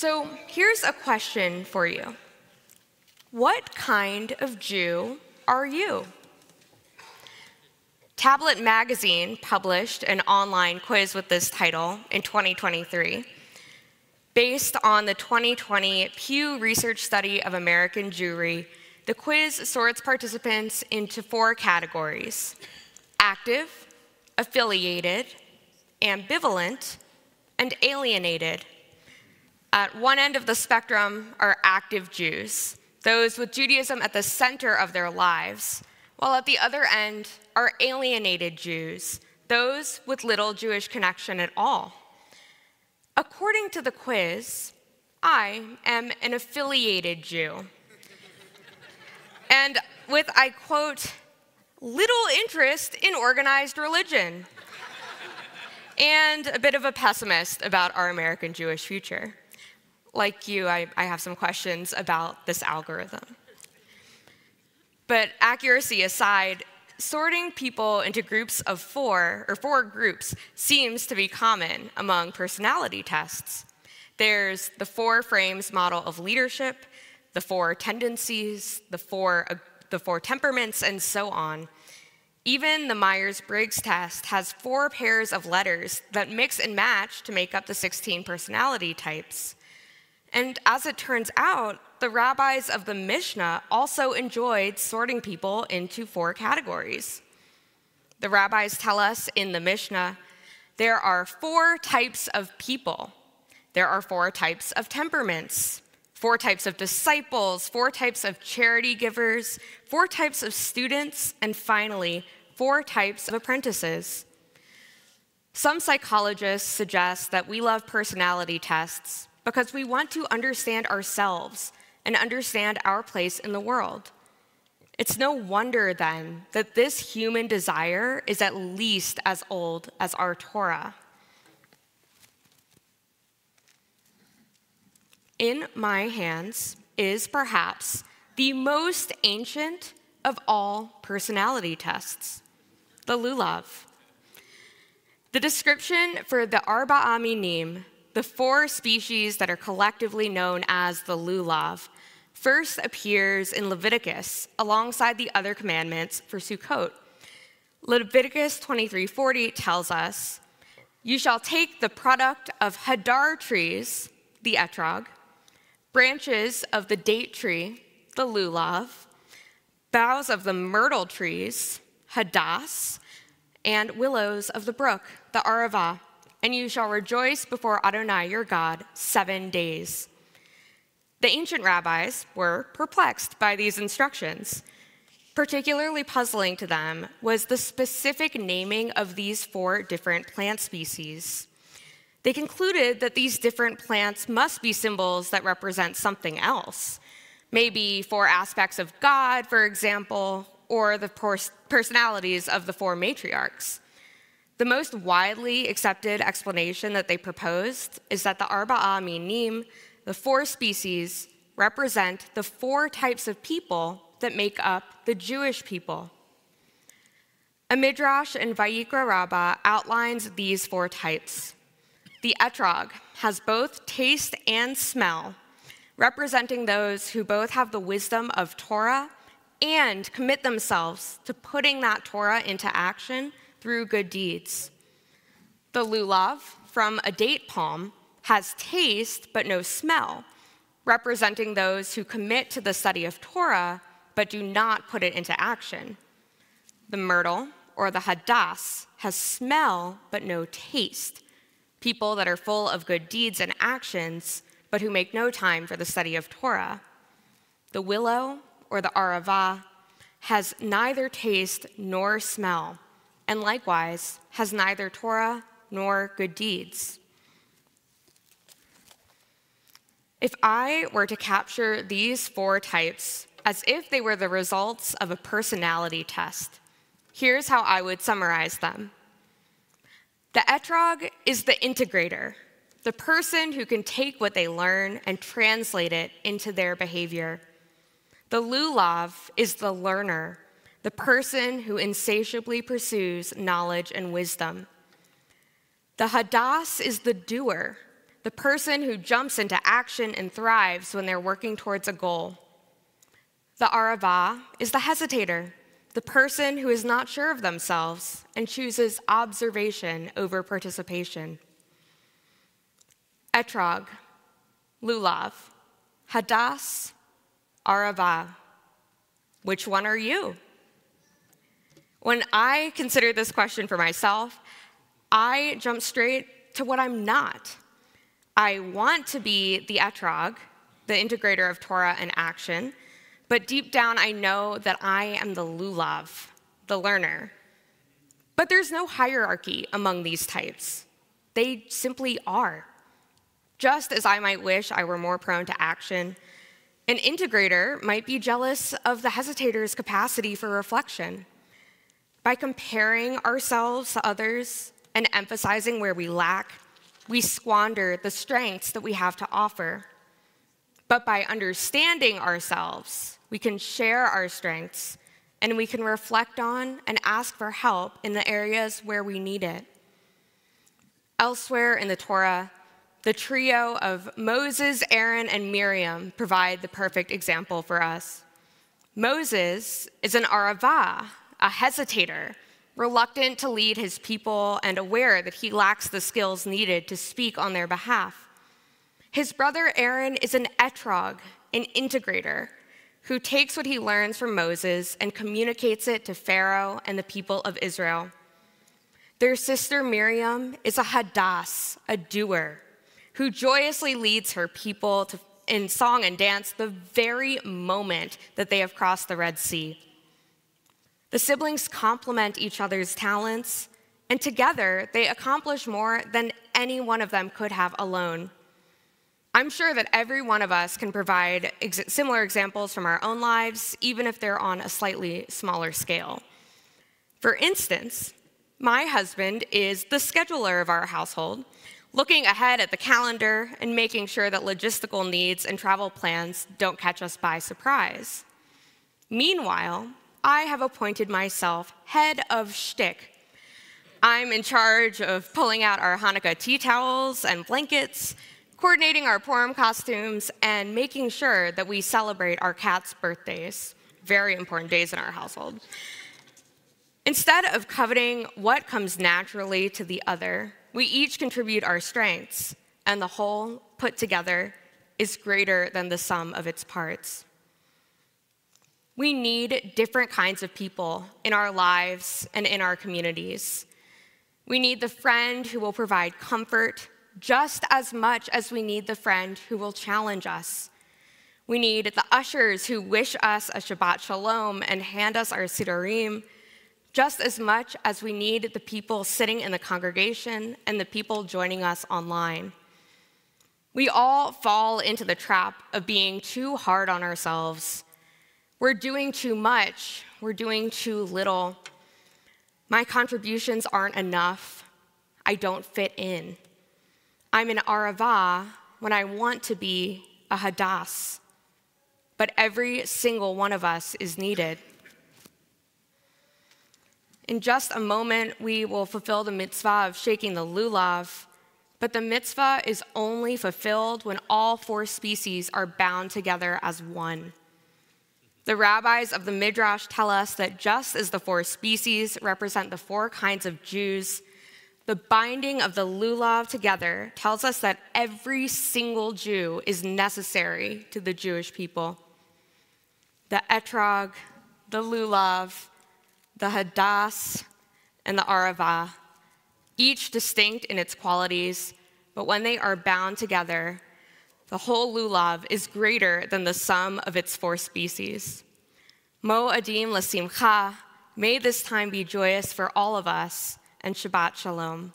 So here's a question for you What kind of Jew are you? Tablet Magazine published an online quiz with this title in 2023 based on the 2020 Pew Research Study of American Jewry. The quiz sorts participants into four categories active, affiliated, ambivalent, and alienated. At one end of the spectrum are active Jews, those with Judaism at the center of their lives, while at the other end are alienated Jews, those with little Jewish connection at all. According to the quiz, I am an affiliated Jew. and with, I quote, little interest in organized religion, and a bit of a pessimist about our American Jewish future. Like you, I, I have some questions about this algorithm. But accuracy aside, sorting people into groups of four, or four groups, seems to be common among personality tests. There's the four frames model of leadership, the four tendencies, the four, uh, the four temperaments, and so on. Even the Myers Briggs test has four pairs of letters that mix and match to make up the 16 personality types. And as it turns out, the rabbis of the Mishnah also enjoyed sorting people into four categories. The rabbis tell us in the Mishnah there are four types of people, there are four types of temperaments, four types of disciples, four types of charity givers, four types of students, and finally, four types of apprentices. Some psychologists suggest that we love personality tests because we want to understand ourselves and understand our place in the world. It's no wonder then that this human desire is at least as old as our Torah. In my hands is perhaps the most ancient of all personality tests, the lulav. The description for the Arba'a Minim the four species that are collectively known as the lulav first appears in Leviticus alongside the other commandments for Sukkot. Leviticus 23:40 tells us, "You shall take the product of hadar trees, the etrog, branches of the date tree, the lulav, boughs of the myrtle trees, hadas, and willows of the brook, the arava, and you shall rejoice before Adonai your God seven days. The ancient rabbis were perplexed by these instructions. Particularly puzzling to them was the specific naming of these four different plant species. They concluded that these different plants must be symbols that represent something else, maybe four aspects of God, for example, or the personalities of the four matriarchs. The most widely accepted explanation that they proposed is that the Arba'a Minim, the four species, represent the four types of people that make up the Jewish people. A midrash in Vayikra Rabbah outlines these four types. The etrog has both taste and smell, representing those who both have the wisdom of Torah and commit themselves to putting that Torah into action through good deeds. The lulav from a date palm has taste but no smell, representing those who commit to the study of Torah but do not put it into action. The myrtle, or the hadass, has smell but no taste, people that are full of good deeds and actions but who make no time for the study of Torah. The willow, or the arava, has neither taste nor smell, and likewise has neither Torah nor good deeds. If I were to capture these four types as if they were the results of a personality test, here's how I would summarize them. The etrog is the integrator, the person who can take what they learn and translate it into their behavior. The lulav is the learner, the person who insatiably pursues knowledge and wisdom. The hadass is the doer, the person who jumps into action and thrives when they're working towards a goal. The Arava is the hesitator, the person who is not sure of themselves and chooses observation over participation. Etrog, Lulav, Hadass, Arava. Which one are you? When I consider this question for myself, I jump straight to what I'm not. I want to be the etrog, the integrator of Torah and action, but deep down I know that I am the lulav, the learner. But there's no hierarchy among these types. They simply are. Just as I might wish I were more prone to action, an integrator might be jealous of the hesitator's capacity for reflection. By comparing ourselves to others and emphasizing where we lack, we squander the strengths that we have to offer. But by understanding ourselves, we can share our strengths and we can reflect on and ask for help in the areas where we need it. Elsewhere in the Torah, the trio of Moses, Aaron, and Miriam provide the perfect example for us. Moses is an Arava, a hesitator, reluctant to lead his people and aware that he lacks the skills needed to speak on their behalf. His brother Aaron is an etrog, an integrator, who takes what he learns from Moses and communicates it to Pharaoh and the people of Israel. Their sister Miriam is a hadass, a doer, who joyously leads her people to, in song and dance the very moment that they have crossed the Red Sea. The siblings complement each other's talents, and together they accomplish more than any one of them could have alone. I'm sure that every one of us can provide ex- similar examples from our own lives, even if they're on a slightly smaller scale. For instance, my husband is the scheduler of our household, looking ahead at the calendar and making sure that logistical needs and travel plans don't catch us by surprise. Meanwhile, I have appointed myself head of shtick. I'm in charge of pulling out our Hanukkah tea towels and blankets, coordinating our Purim costumes, and making sure that we celebrate our cats' birthdays. Very important days in our household. Instead of coveting what comes naturally to the other, we each contribute our strengths, and the whole put together is greater than the sum of its parts. We need different kinds of people in our lives and in our communities. We need the friend who will provide comfort just as much as we need the friend who will challenge us. We need the ushers who wish us a Shabbat Shalom and hand us our Siddurim, just as much as we need the people sitting in the congregation and the people joining us online. We all fall into the trap of being too hard on ourselves we're doing too much, we're doing too little. My contributions aren't enough. I don't fit in. I'm an Arava when I want to be a Hadass. But every single one of us is needed. In just a moment, we will fulfill the mitzvah of shaking the lulav, but the mitzvah is only fulfilled when all four species are bound together as one. The rabbis of the Midrash tell us that just as the four species represent the four kinds of Jews, the binding of the lulav together tells us that every single Jew is necessary to the Jewish people. The etrog, the lulav, the hadass, and the arava, each distinct in its qualities, but when they are bound together, the whole lulav is greater than the sum of its four species. Mo'adim l'simcha, may this time be joyous for all of us, and Shabbat Shalom.